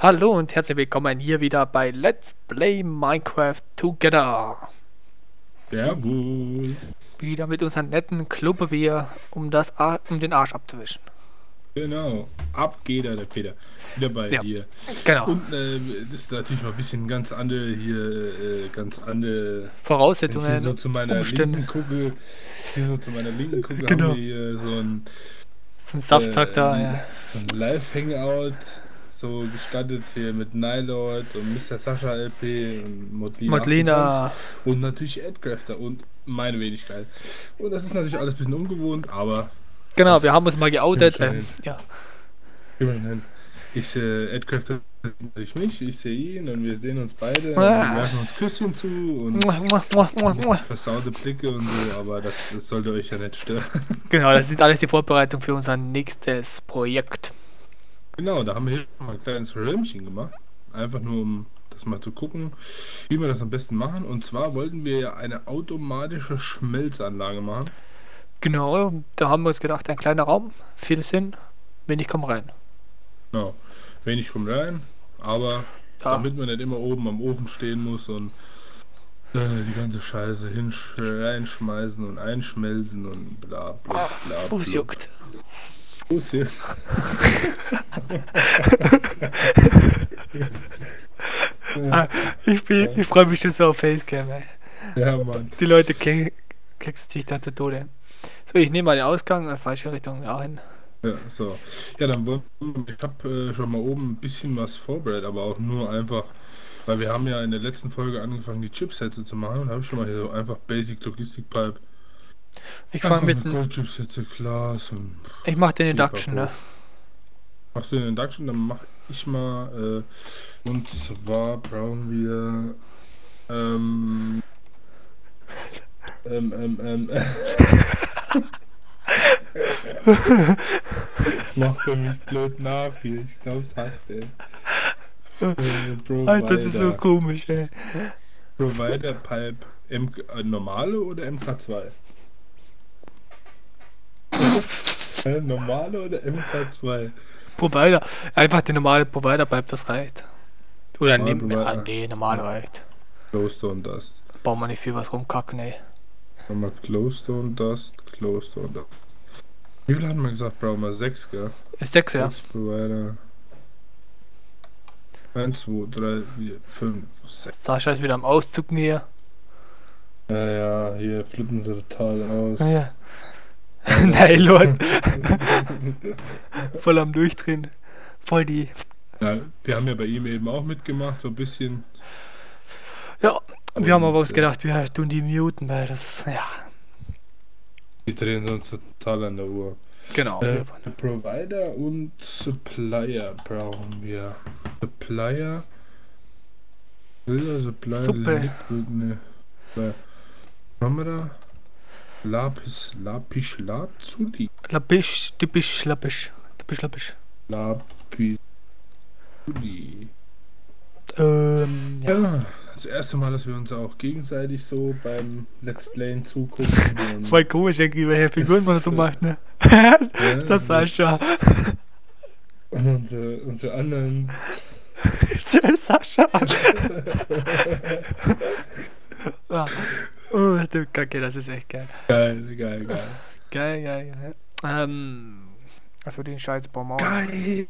Hallo und herzlich willkommen hier wieder bei Let's Play Minecraft Together. Servus. Wieder mit unserem netten Klopapier, um, das Ar um den Arsch abzuwischen. Genau. Ab geht er, der Peter. Wieder bei Ja. dir. Genau. Und äh, das ist natürlich mal ein bisschen ganz andere hier, äh, ganz andere. Wenn Voraussetzungen, hier so zu meiner Umstände. linken gucke, hier so zu meiner linken gucke, Genau. haben wir hier so ein, so ein Saftsack da. äh, Ja. so ein Live-Hangout, so gestattet hier mit Nylord und Mr. Sascha LP und Modlina. Modlina. 28 Und natürlich Adcrafter und meine Wenigkeit. Und das ist natürlich alles ein bisschen ungewohnt, aber Genau, wir haben uns mal geoutet. Ähm, ja. Immerhin. Ich sehe Adcrafter natürlich nicht, ich sehe ihn und wir sehen uns beide. Und Ah. wir werfen uns Küsschen zu und versaute Blicke und so, aber das, das sollte euch ja nicht stören. Genau, das sind alles die Vorbereitungen für unser nächstes Projekt. Genau, da haben wir hier mal ein kleines Römchen gemacht. Einfach nur um das mal zu gucken, wie wir das am besten machen. Und zwar wollten wir ja eine automatische Schmelzanlage machen. Genau, da haben wir uns gedacht, ein kleiner Raum, viel Sinn, wenig komm rein. Genau. Wenig kommt rein, aber Ja, damit man nicht immer oben am Ofen stehen muss und äh, die ganze Scheiße hinsch reinschmeißen und einschmelzen und bla bla bla. Fuß bla. Juckt. Ah, ich bin, ich freue mich schon so auf Facecam, ey. ja, Mann. Die Leute ke- kecksen sich da zu Tode. So, ich nehme mal den Ausgang, äh, falsche Richtung auch hin. Ja, so. Ja, dann wollen wir, ich habe äh, schon mal oben ein bisschen was vorbereitet, aber auch nur einfach, weil wir haben ja in der letzten Folge angefangen, die Chipsätze zu machen und habe ich schon mal hier so einfach Basic Logistik Pipe. Ich fange mit, ich mach den Induction, ne? Machst du den Induction, dann mach ich mal. Äh, und zwar brauchen wir. Ähm. Ähm, ähm, ähm. Macht er mich blöd nach hier, ich glaub's hat, ey. Äh, Alter, das ist so Provider. komisch, ey. Provider Pipe M äh, normale oder MK2? Normale oder MK2? Provider, einfach die normale Provider bleibt, das reicht. Oder Normale nehmen wir Provider. an, die normal reicht. Glowstone Dust. Brauchen wir nicht viel was rumkacken, ey. Nochmal Glowstone Dust, Glowstone Dust. Wie viel hatten wir gesagt? Brauchen wir? Sechs, gell? Ist 6, ja. Sechs Provider. 1, 2, 3, 4, 5, 6. Sascha ist wieder am Auszucken hier. Ja, ja, hier flippen sie total aus. Ah, ja. Nein, Lord. Voll am Durchdrehen. Voll die. Ja, wir haben ja bei ihm eben auch mitgemacht, so ein bisschen. Ja, wir haben aber uns Und, gedacht, wir tun die muten, weil das, ja, Die drehen sonst total an der Uhr. genau. Äh, Provider und Supplier brauchen wir. Supplier. Bilder, Supplier, Suppe. Liquid, ne. Äh, haben wir da? Lapis, Lapis Lazuli. Lappisch, typisch, lappisch. Typisch, lappisch. Lapis. Ähm, ja. Ja, das erste Mal, dass wir uns auch gegenseitig so beim Let's Playen zugucken. Voll komisch, irgendwie, welche Figuren man so macht, ne? Ja, das Sascha. Und unsere, unsere anderen. Der Sascha. ah. Oh, du Kacke, das ist echt geil. Geil, geil, geil. Geil, geil, geil. Ähm, also den Scheiß auch. Geil,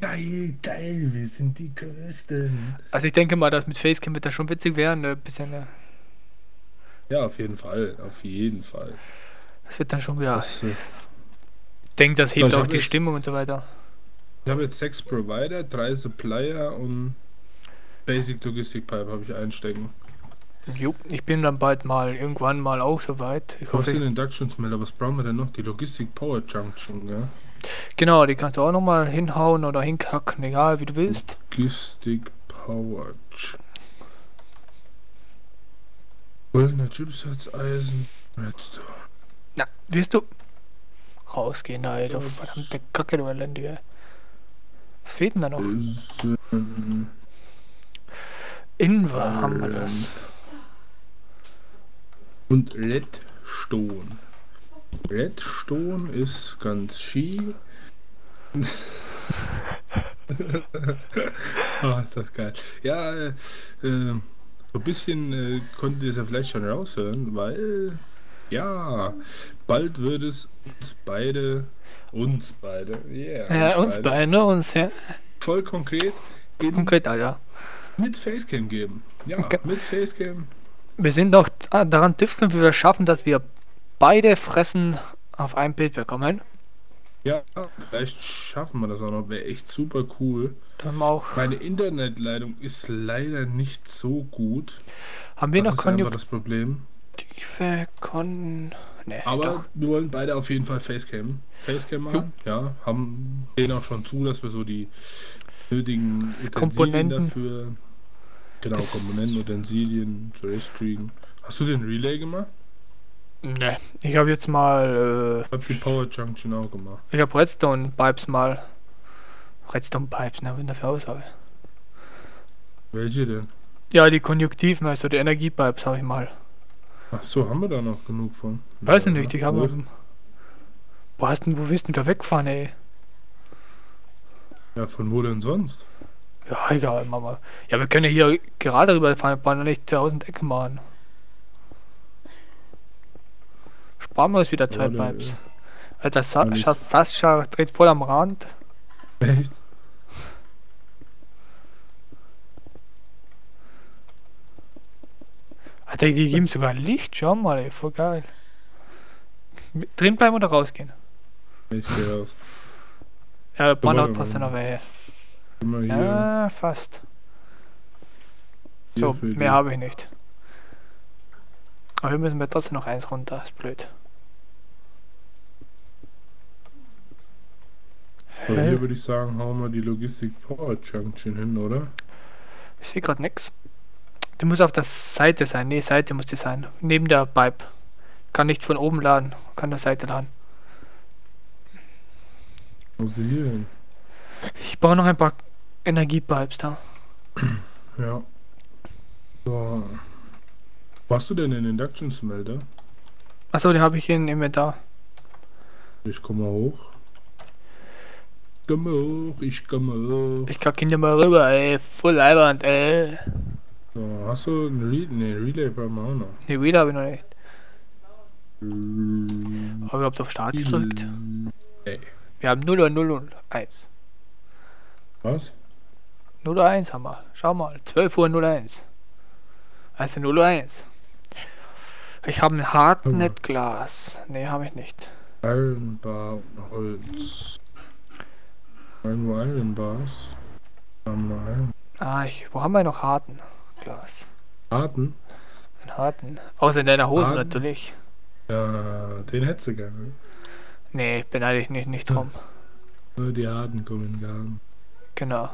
geil, geil, wir sind die Größten. Also ich denke mal, dass mit Facecam wird das schon witzig werden, ne? Bisschen, ne? Ja, auf jeden Fall, auf jeden Fall. Das wird dann schon wieder. Das, äh, Ich denke, das hebt Ich auch die jetzt- Stimmung und so weiter. ich habe jetzt sechs Provider, drei Supplier und Basic Logistic Pipe habe ich einstecken. Jo, ich bin dann bald mal irgendwann mal auch soweit. Ich hoffe, ich, Induction Smelter? Was brauchen wir denn noch? Die Logistic Power Junction, ja? genau, die kannst du auch nochmal hinhauen oder hinkacken, egal wie du willst. Logistic Power Junction. Goldener Chipsatz, Eisen, Redstone. Na, wirst du rausgehen, Alter. Ja, Verdammte Kacke, du Elendige. Was fehlt denn da noch? Inver haben wir das. Und Redstone. Redstone ist ganz schief. oh, ist das geil. Ja, äh, äh, so ein bisschen äh, konntet ihr es ja vielleicht schon raushören, weil, ja, bald wird es uns beide, uns beide, yeah, Ja, uns beide, nur uns, ja. voll konkret in, Konkret, Alter. mit Facecam geben. Ja, Okay. mit Facecam. Wir sind noch ah, daran tüfteln, wie wir schaffen, dass wir beide Fressen auf ein Bild bekommen. Ja, vielleicht schaffen wir das auch noch. Wäre echt super cool. Dann auch. Meine Internetleitung ist leider nicht so gut. Haben wir das noch Konjunktive das Problem. Kon. Ne, Aber doch. wir wollen beide auf jeden Fall Facecam. Facecam machen, ja. Haben gehen auch schon zu, dass wir so die nötigen Komponenten. dafür. Genau, Das- Komponenten, Utensilien zurechtkriegen. Hast du den Relay gemacht? Ne, ich habe jetzt mal. Ich hab die Power Junction auch gemacht. Äh, ich habe Redstone Pipes mal. Redstone Pipes, ne, wenn dafür Aussage. Welche denn? Ja, die Konjunktiven, also die Energiepipes habe ich mal. Ach so, haben wir da noch genug von? Weiß Ja, nicht, ich habe. Wo hast denn, wo willst du da wegfahren, ey? Ja, von wo denn sonst? Ja, egal, Mama. Ja, wir können ja hier gerade rüberfahren, wir nicht tausend Ecken machen. Sparen wir uns wieder zwei Ja, Pipes. Alter, Sa. Sa Sascha dreht voll am Rand. Echt? Alter, die geben sogar Licht, schau mal, ey, voll geil. Drin bleiben oder rausgehen? Ich geh raus. Ja, warte hat trotzdem noch welche. Hier. Ja, fast. hier So, mehr habe ich nicht. Aber wir müssen wir trotzdem noch eins runter, ist blöd. Hä? hier würde ich sagen, hauen wir die Logistik Power Junction hin, oder? Ich sehe gerade nix. Die muss auf der Seite sein. Nee, Seite muss die sein. Neben der Pipe. Kann nicht von oben laden. Kann der Seite laden. Also hier hin. Ich brauche noch ein paar Energiepipes da. Ja. So. Wo hast du denn den Induction Smelter? Achso, den habe ich in Inventar. Ich komme hoch. Komme hoch, ich komme hoch. Ich kann Kinder mal rüber, ey. Voll Leiband, ey. So, hast du ein Re nee, Relay brauchen wir auch noch. Nee, wieder habe ich noch nicht. Habe ich überhaupt auf Start gedrückt? Ey. Wir haben 0 und 0 und 1. Was? 0 und 1 haben wir. Schau mal. 12 Uhr 01. Also 0 und 1. Ich habe ein Hartnettglas. Nee, habe ich nicht. Iron Bar und Holz. Irgendwo Iron Bars. Haben wir Iron Ah, ich, wo haben wir noch harten Glas? Harten? Einen harten. Außer in deiner Hose Harten? natürlich. Ja, den hättest du gerne. Nee, beneide ich nicht, nicht drum. Nur die Harten kommen gar nicht. Genau.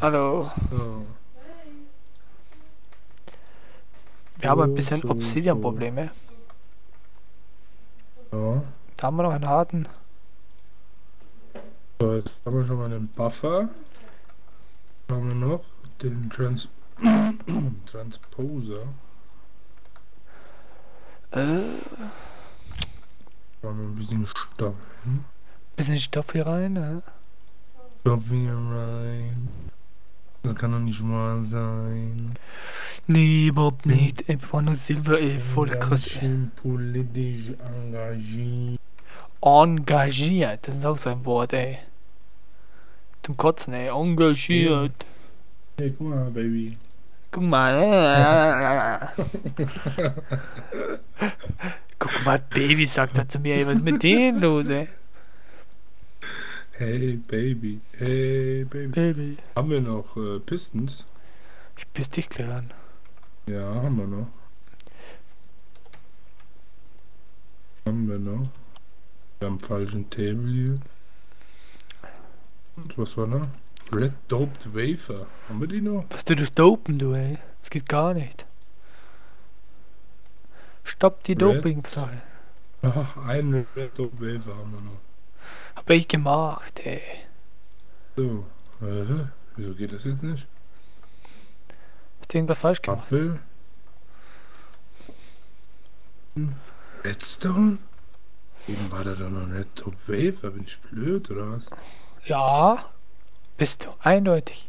Hallo. So. Wir haben ein So, bisschen so, Obsidian-Probleme. Ja. Da haben wir noch einen harten. So, jetzt haben wir schon mal einen Buffer. Was haben wir noch? Den Trans Transposer. Äh, Da haben wir ein bisschen Stoff. bisschen Stoff hier rein. Ne? Stoff hier rein. Das kann doch nicht wahr sein. Nee, überhaupt nicht. Ey, nur Silber, ey, voll krass. Ey. schön politisch engagiert. Engagiert, das ist auch so ein Wort, ey. Zum Kotzen, ey. Engagiert. Hey, guck mal, Baby. Guck mal. Äh, Guck mal, Baby, sagt er zu mir, ey. Was ist mit denen los, ey? Hey, Baby. Hey, Baby. Baby. Haben wir noch äh, Pistons? Ich piss dich gleich an. Ja, haben wir noch. Haben wir noch. Wir haben falschen Table hier. Und was war noch? Red Doped Wafer. Haben wir die noch? Was du das dopen, du, ey? Das geht gar nicht. Stopp die? Doping-Sache. Ach, einen Red Doped Wafer haben wir noch. Hab ich gemacht, ey. So. Äh, wieso geht das jetzt nicht? Hast du irgendwas falsch gemacht? Apfel. Redstone? Eben war da doch noch ein Red Top Wafer. Bin ich blöd oder was? Ja. Bist du. Eindeutig.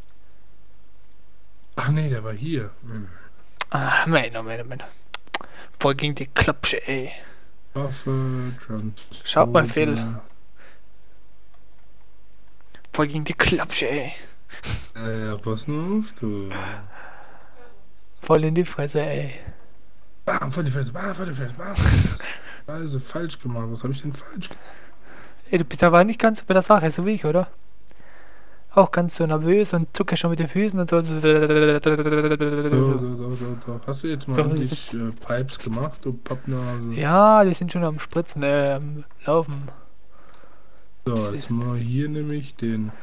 Ach nee, der war hier. Hm. Ah, Männer, Männer, Männer. Voll gegen die Klapsche, ey. Waffe. Schaut mal, Phil. Voll gegen die Klapsche, ey. Ja, pass nur auf, du. Voll in die Fresse, ey. Bam, vor die Fresse, bam, vor die Fresse, bam. Also falsch gemacht. Was habe ich denn falsch gemacht? Ey, du bist aber nicht ganz bei der Sache, so wie ich, oder? Auch ganz so nervös und zucke schon mit den Füßen und so. So, so, so. Hast du jetzt mal endlich äh, Pipes gemacht, du Pappnase? Ja, die sind schon am Spritzen, äh, am Laufen. So, jetzt mal hier nämlich den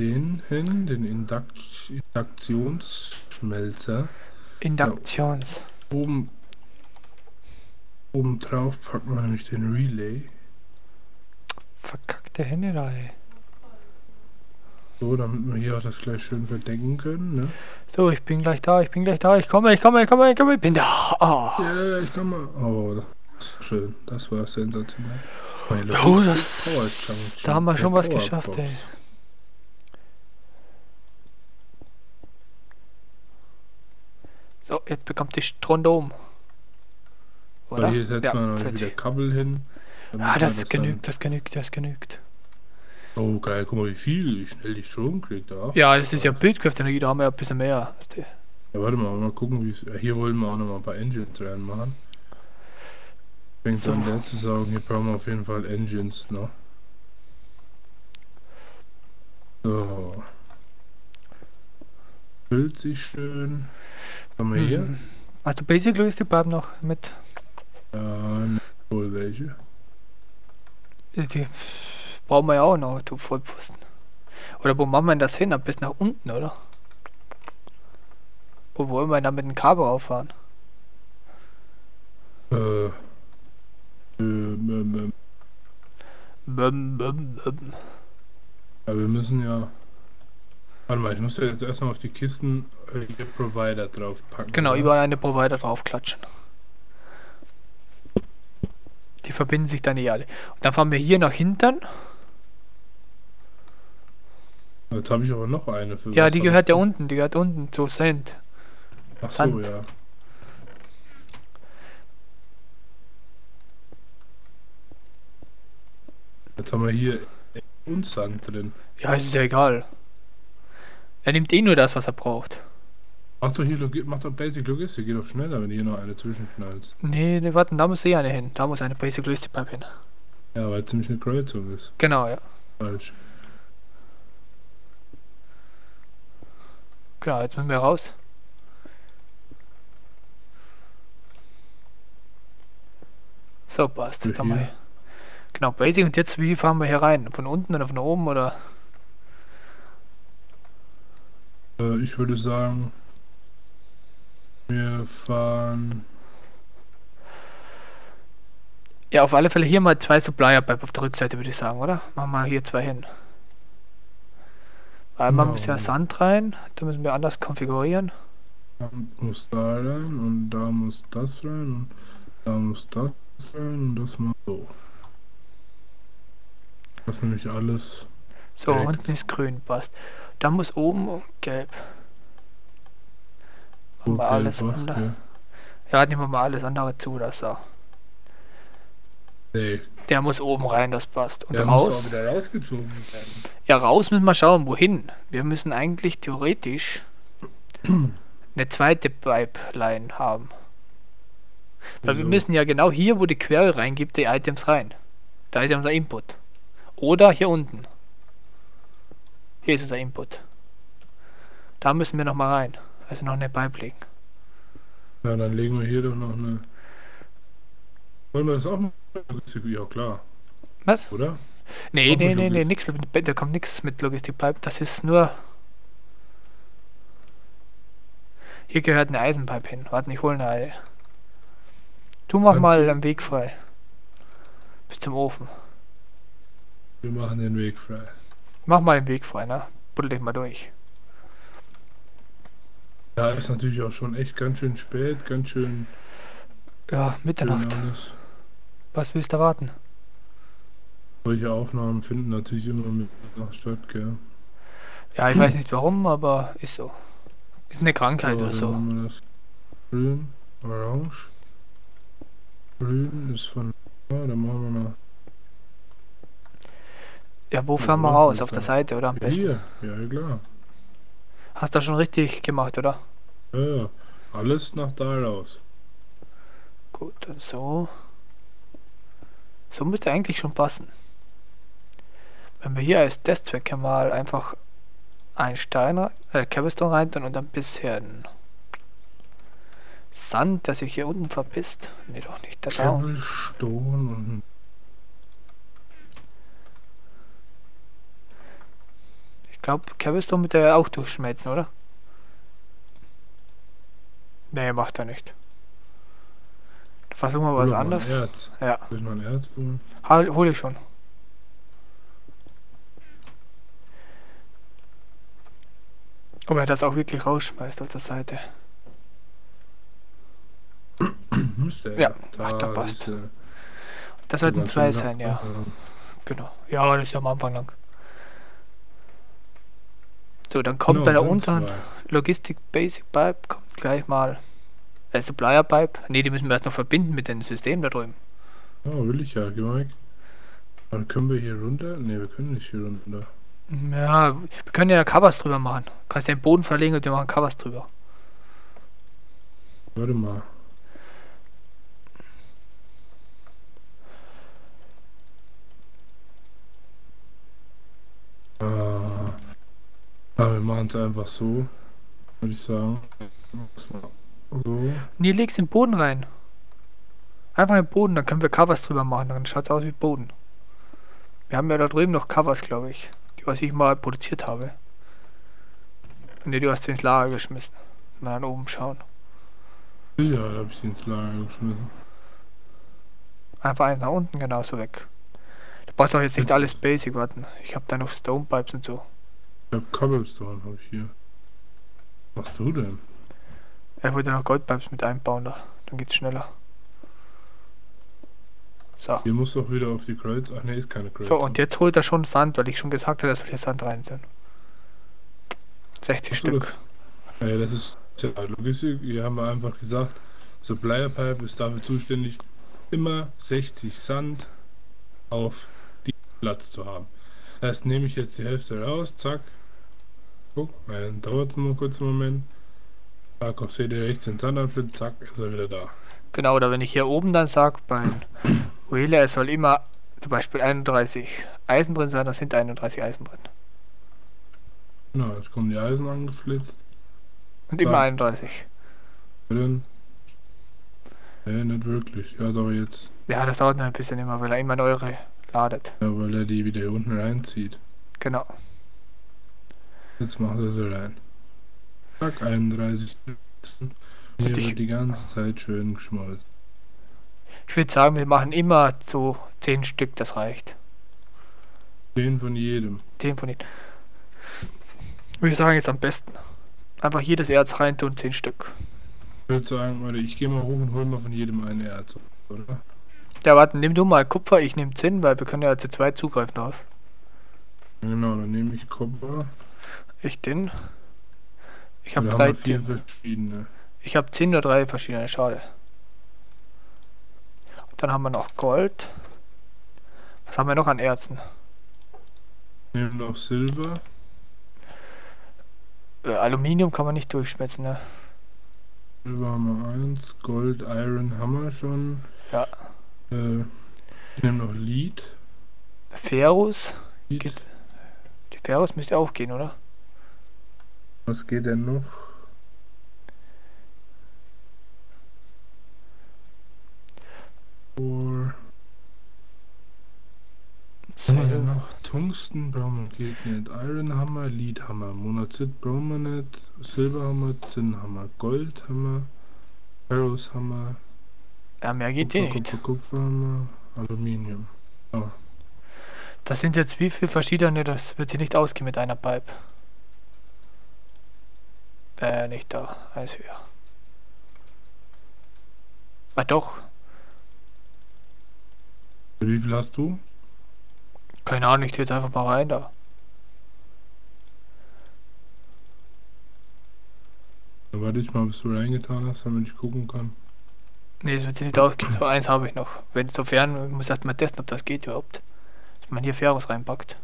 den hin, den Indukt Induktionsschmelzer. Induktions. Oben oben drauf packen wir nämlich den Relay. Verkackte Hände da, ey. So, damit wir hier auch das gleich schön verdecken können, ne? So, ich bin gleich da, ich bin gleich da, ich komme, ich komme, ich komme, ich komme, ich bin da. Oh. Ja, ich mal. Oh, schön. Das war sensationell. Oh, das, da haben wir schon was geschafft, ey. So, jetzt bekommt die Strondom. Oder? Weil hier setzen Ja, wir noch wieder Kabel hin. Ah, das dann- genügt, das genügt, das genügt. Oh, geil, guck mal, wie viel, wie schnell die Strom kriegt. Ach, Ja, das ist ja Bildkraftenergie, da haben wir ja ein bisschen mehr. Ja, warte mal, mal gucken, wie es. Hier wollen wir auch noch mal ein paar Engines reinmachen. Fängt So. an der zu sagen, hier brauchen wir auf jeden Fall Engines noch. So. Füllt sich schön. Haben wir hier? Hm. Hast du Basic Logistik Pipe noch mit? Ja, ne, wohl welche. Die brauchen wir ja auch noch, du Vollpfosten. Oder wo machen wir denn das hin? Besten nach unten, oder? Wo wollen wir da mit dem Kabel auffahren? Äh. Bum, bum, bum. ja, wir müssen ja. Warte mal, ich muss ja jetzt erstmal auf die Kisten hier Provider draufpacken. Genau, oder? überall eine Provider draufklatschen. Die verbinden sich dann eh alle. Und dann fahren wir hier nach hinten. Jetzt habe ich aber noch eine für Ja, die gehört ja unten, die gehört unten zu Sand. Ach so, Sand. ja. Jetzt haben wir hier Unsand drin. Ja, ist ja egal. Er nimmt eh nur das, was er braucht. Mach doch hier, Logi mach doch Basic Logistik, geht doch schneller, wenn hier noch eine zwischenknallst. Nee, nee, warte, da muss eh eine hin. Da muss eine Basic Logistik Pipe hin. Ja, weil es ziemlich eine Kreuzung ist. Genau, ja. Falsch. Genau, jetzt müssen wir raus. So, passt. Jetzt haben wir. Genau, Basic. Und jetzt, wie fahren wir hier rein? Von unten oder von oben oder? Äh, ich würde sagen, wir fahren. Ja, auf alle Fälle hier mal zwei Supplier Pipe auf der Rückseite, würde ich sagen, oder? Machen wir hier zwei hin. Einmal ein bisschen Sand rein. Da müssen wir anders konfigurieren. Da muss da rein und da muss das rein und da muss das rein und das mal so. Das ist nämlich alles. So, Direkt. unten ist grün, passt. Dann muss oben gelb. Machen wir alles was, andere. Ja, nehmen wir mal alles andere zu, das so. Nee, Der muss oben rein, das passt. Und der muss raus. auch wieder rausgezogen werden. Ja, raus müssen wir schauen, wohin. Wir müssen eigentlich theoretisch eine zweite Pipeline haben. Weil wir Wieso? müssen ja genau hier, wo die Query reingibt, die Items rein. Da ist ja unser Input. Oder hier unten. Hier ist unser Input. Da müssen wir noch mal rein. Also noch eine Pipe legen. Ja, dann legen wir hier doch noch eine. Wollen wir das auch machen? Ja, klar, Was? oder? Nee, Auch nee, nee, nee, nix, da kommt nichts mit Logistik Pipe. Das ist nur. Hier gehört eine Eisenpipe hin. Warte, ich hole eine. Du mach mal einen Weg frei. Bis zum Ofen. Wir machen den Weg frei. Mach mal den Weg frei, ne? Buddel dich mal durch. Ja, ist natürlich auch schon echt ganz schön spät, ganz schön. Ja, Mitternacht. Was willst du erwarten? Solche Aufnahmen finden natürlich immer mit nach statt, gell? Ja, ich weiß nicht warum, aber ist so. Ist eine Krankheit So, oder so. Grün, Orange. Grün ist von da, dann machen wir noch Ja, wo fahren wir Ja, raus? Auf der Seite, oder? Am besten. hier. Ja, klar. Hast du schon richtig gemacht, oder? Ja, ja. Alles nach da raus. Gut, und so. So müsste eigentlich schon passen. Wenn wir hier als Testzweck mal einfach einen Stein, äh, Cobblestone rein tun und ein bisschen Sand, der sich hier unten verpisst. Nee, doch nicht. Da. Cobblestone und Ich glaube, Cobblestone mit der auch durchschmelzen, oder? Nee, macht er nicht. Versuchen wir was anderes. Erz. Ja, Soll ich mal ein Erz holen? hol, hol ich schon. Ob er das auch wirklich rausschmeißt auf der Seite. Müsste er. Ja, da passt. ist, äh, Das sollten zwei sein, ja. lang. Genau. Ja, das ist ja am Anfang lang. So, dann kommt Genau, bei der unteren. Logistik Basic Pipe kommt gleich mal der Supplier Pipe. Ne, die müssen wir erst noch verbinden mit dem System da drüben. Oh, will ich ja, weg. Aber können wir hier runter? Ne, wir können nicht hier runter. Ja, wir können ja Covers drüber machen. Kannst den Boden verlegen und wir machen Covers drüber. Warte mal. Ah, ah, wir machen es einfach so, würde ich sagen. So. Nee, leg's in den Boden rein. Einfach in den Boden, dann können wir Covers drüber machen. Dann schaut's aus wie Boden. Wir haben ja da drüben noch Covers, glaube ich. Die, was ich mal produziert habe. Ne, du hast sie ins Lager geschmissen. Mal dann oben schauen. Sicher, da habe ich sie ins Lager geschmissen. Einfach eins nach unten genauso weg. Du brauchst doch jetzt nicht alles Basic warten. Ich habe da noch Stone Pipes und so. Ich habe Cobblestone, habe ich hier. Was machst du denn? Er wollte noch Gold Pipes mit einbauen da. Dann geht's schneller. So. Hier muss doch wieder auf die Kreuz. Ach ne, ist keine Kreuz. So, und jetzt holt er schon Sand, weil ich schon gesagt habe, dass wir hier Sand rein tun. 60 Ach so, Stück. das- das ist ja Logistik. Hier haben wir einfach gesagt, Supplier Pipe ist dafür zuständig, immer 60 Sand auf die Platz zu haben. Das heißt, nehme ich jetzt die Hälfte raus, zack. Guck, dann dauert es nur kurz einen Moment. Zack, auch seht ihr rechts den Sand anfließt, zack, ist er wieder da. Genau, oder wenn ich hier oben dann sage, beim Wheeler, es soll immer zum Beispiel 31 Eisen drin sein, da sind 31 Eisen drin. Genau, jetzt kommen die Eisen angeflitzt. Und immer Ja. 31. Drin. Nee, nicht wirklich. Ja, doch jetzt. Ja, das dauert noch ein bisschen immer, weil er immer neue ladet. Ja, weil er die wieder hier unten reinzieht. Genau. Jetzt macht er sie rein. Zack, 31. Hier ich- wird die ganze Zeit schön geschmolzen. Ich würde sagen, wir machen immer so 10 Stück, das reicht. 10 von jedem. 10 von denen. Würde ich sagen, jetzt am besten. Einfach jedes Erz rein tun, 10 Stück. Ich würde sagen, warte, ich gehe mal hoch und hol mal von jedem ein Erz, oder? Ja, warte, nimm du mal Kupfer, ich nehme Zinn, weil wir können ja zu zweit zugreifen drauf. Genau, dann nehme ich Kupfer. Ich den. Ich habe haben drei wir vier verschiedene. Ich habe 10 oder drei verschiedene, schade. Dann haben wir noch Gold. Was haben wir noch an Erzen? Nehmen noch Silber. Äh, Aluminium kann man nicht durchschmelzen, ne? Silber haben wir eins. Gold, Iron haben wir schon. Ja. Äh, ich nehme noch Lead. Ferrus. Lead. Geht. Die Ferrus müsste auch gehen, oder? Was geht denn noch? Four. Was haben wir denn noch? Tungsten brauchen wir, geht nicht. Iron Hammer, Lead Hammer, Monazit brauchen wir nicht. Silber Hammer, Zinn Hammer, Gold Hammer, Ferrous Hammer, Ja, mehr geht eh Kupfer, nicht. Kupfer, Kupfer Hammer, Aluminium. Das sind jetzt wie viele verschiedene, das wird sich nicht ausgehen mit einer Pipe. Äh, nicht da, eins höher. Ah doch, Wie viel hast du? Keine Ahnung, ich tue jetzt einfach mal rein da. Dann warte ich mal, bis du reingetan hast, damit ich gucken kann. Nee, das wird sich nicht aufgehen. So eins habe ich noch. Wenn sofern, ich muss erst mal testen, ob das geht überhaupt. Dass man hier Ferros reinpackt.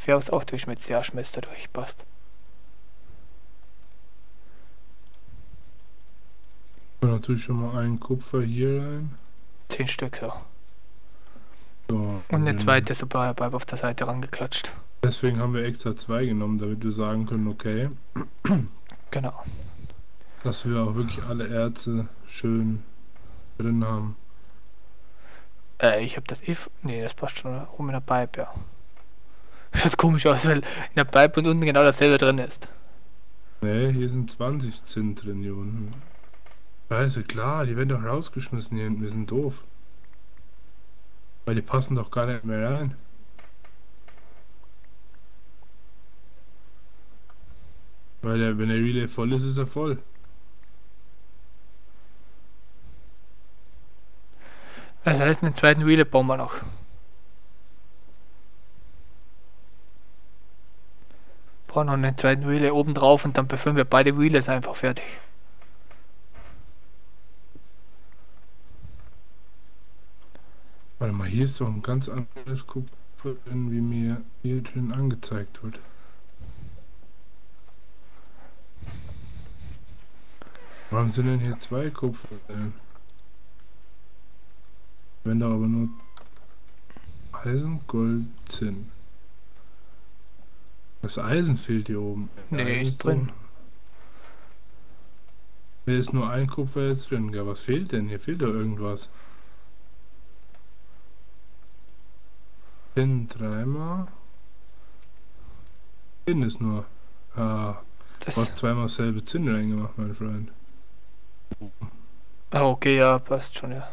Ferros auch durchschmitzt, ja, schmilzt dadurch, passt. Und natürlich schon mal einen Kupfer hier rein. Zehn Stück so. So, Und eine dann- zweite Supplier Pipe auf der Seite rangeklatscht. Deswegen haben wir extra zwei genommen, damit wir sagen können, okay, Genau. dass wir auch wirklich alle Erze schön drin haben. Äh, ich habe das if. Nee, das passt schon oben in der Pipe, ja. Schaut komisch aus, weil in der Pipe und unten genau dasselbe drin ist. Ne, hier sind 20 Zinn drin hier unten. Scheiße, klar, die werden doch rausgeschmissen hier hinten, wir sind doof. Weil die passen doch gar nicht mehr rein. Weil der, wenn der Relay voll ist, ist er voll. Das heißt, einen zweiten Wheeler bauen wir noch. Bauen noch einen zweiten Wheeler oben drauf und dann befüllen wir beide Wheelers einfach fertig. Warte mal, hier ist doch ein ganz anderes Kupfer drin, wie mir hier drin angezeigt wird. Warum sind denn hier zwei Kupfer drin? Wenn da aber nur Eisen, Gold, Zinn. Das Eisen fehlt hier oben. Nee, Eisen ist drin. Hier ist nur ein Kupfer jetzt drin. Ja, was fehlt denn? Hier fehlt doch irgendwas. Zinn dreimal. Zinn ist nur. Ah, Das, du hast zweimal dasselbe Zinn reingemacht, mein Freund. ah, okay, ja, passt schon, ja.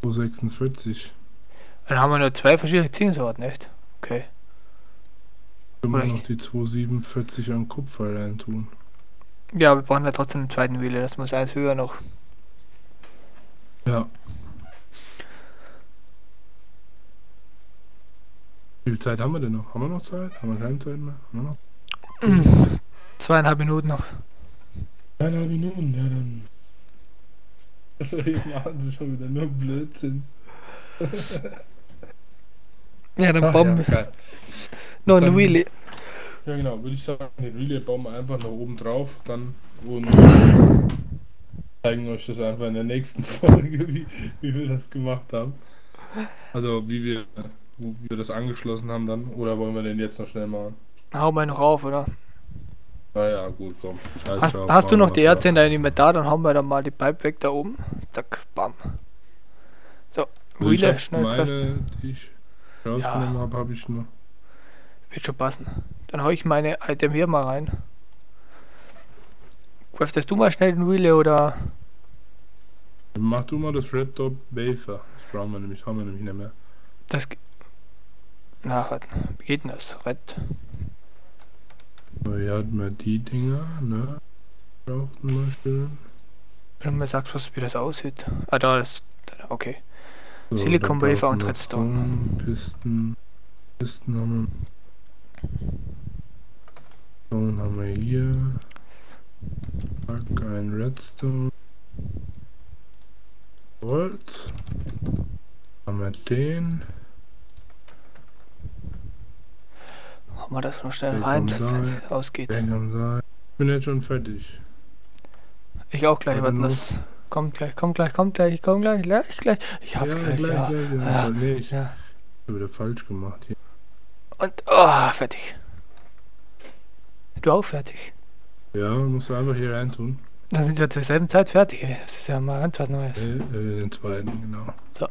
246. Dann haben wir nur zwei verschiedene Zinssorten, echt? Okay. Können wir noch die 247 an Kupfer reintun. Ja, wir brauchen ja trotzdem einen zweiten Wheeler, das muss eins höher noch. Ja. Wie viel Zeit haben wir denn noch? Haben wir noch Zeit? Haben wir keine Zeit mehr? Haben wir noch? Zweieinhalb Minuten noch. Eineinhalb Minuten, ja dann. machen sie schon wieder nur Blödsinn. Ja, dann Ach bauen ja. Noch Dann- Wheelie. Ja genau, würde ich sagen, den Relay bauen wir einfach nach oben drauf, dann und zeigen euch das einfach in der nächsten Folge, wie, wie wir das gemacht haben. Also wie wir, wo wir das angeschlossen haben dann, oder wollen wir den jetzt noch schnell machen? Hau mal noch auf, oder? Naja, gut, komm. Scheiß Hast, drauf, hast du noch die drauf. Erze in deinem Inventar, dann hauen wir dann mal die Pipe weg da oben. Zack, bam. So, Also Wheeler hab schnell meine, die ich rausgenommen Ja. habe, habe ich noch. Wird schon passen. Dann hau ich meine Item hier mal rein. Craftest du mal schnell den Wheeler oder? Mach du mal das Red Dot Wafer. Das brauchen wir nämlich, haben wir nämlich nicht mehr. Das. Na. Wie geht denn das? Red. Hier hatten wir die Dinger, ne? Brauchten wir schön. Wenn du mir sagst, was, wie das aussieht. Ah, da ist. Okay. So, Silicon Wafer und Redstone. Stone, Pisten. Pisten haben wir. Stone haben wir hier. Pack ein Redstone. Gold. Haben wir den. Hauen wir das noch schnell rein, komm wenn da. es ausgeht. Ich bin jetzt schon fertig. Ich auch gleich, Warte warten das. Kommt gleich, kommt gleich, kommt gleich, ich komm gleich, gleich, gleich. Ich hab gleich, ja. gleich. Ja. Nee, ich ja. wieder falsch gemacht hier. Und, oh, fertig. Du auch fertig. Ja, musst du einfach hier reintun. Dann sind wir zur selben Zeit fertig, ey. Das ist ja mal ganz was Neues. Äh, äh, den zweiten, genau. So.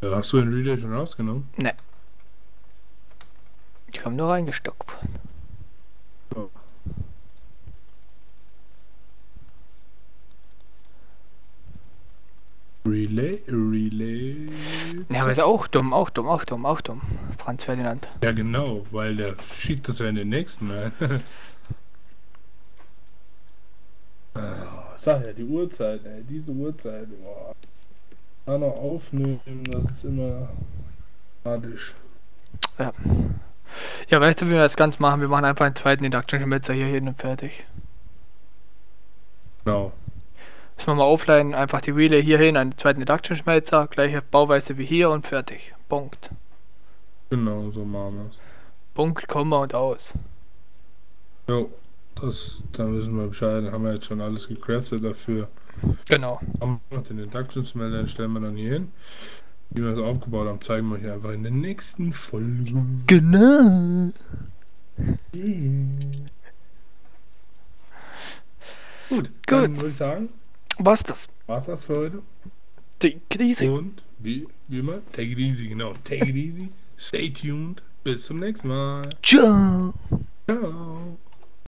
Ja, hast du den Relay schon rausgenommen? Ich habe nur reingestockt. So. Relay, Relay. Ja, aber ist auch dumm, auch dumm, auch dumm, auch dumm. Franz Ferdinand. Ja, genau, weil der schiebt das ja in den nächsten rein. ah, sag ja, die Uhrzeit, ey, diese Uhrzeit. Boah. da noch aufnehmen, das ist immer adisch. Ja. Ja, weißt du, wie wir das ganz machen? Wir machen einfach einen zweiten Induction-Schmelzer hier hin und fertig. Genau. Das machen wir offline, einfach die Wheele hier hin, einen zweiten Induction-Schmelzer, gleiche Bauweise wie hier und fertig. Punkt. Genau, so machen wir es. Punkt, Komma und aus. Jo, das, da wissen wir Bescheid. Haben wir jetzt schon alles gecraftet dafür. Genau. Haben wir den Induction Smelter, den stellen wir dann hier hin. Wie wir das aufgebaut haben, zeigen wir euch einfach in der nächsten Folge. Genau. Gut, Gut. dann würde ich sagen, Was das? war's das für heute. Die Krise. Und wie, wie immer, take it easy, genau. Take it easy. Stay tuned. Bis zum nächsten Mal. Ciao. Ciao.